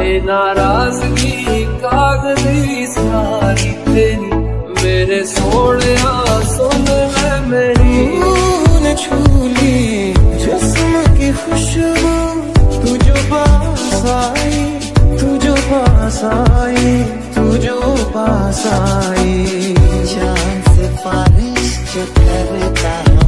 ते नाराज़गी कागदी सारी तेरी मेरे सोने सुन ले मेरी तूने छूली जिसम की खुशबू तू जो पास आई तू जो पास आई तू जो पास आई। जान से बारिश जो